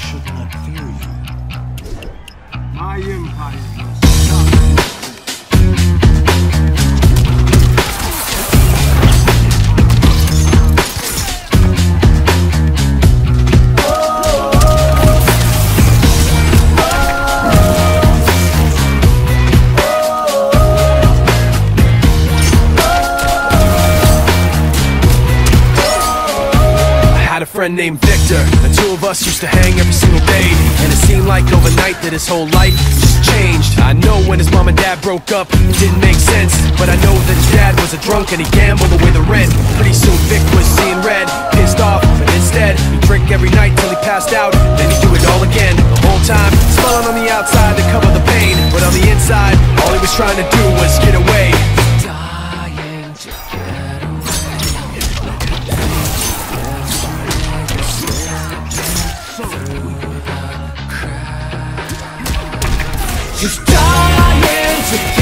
should not fear you. My empire friend named Victor. The two of us used to hang every single day. And it seemed like overnight that his whole life just changed. I know when his mom and dad broke up, it didn't make sense. But I know that his dad was a drunk and he gambled away the rent. Pretty soon Vic was seeing red, pissed off, but instead he'd drink every night till he passed out. Then he'd do it all again. The whole time, smiling on the outside to cover the pain. But on the inside, all he was trying to do was get away. Just dying to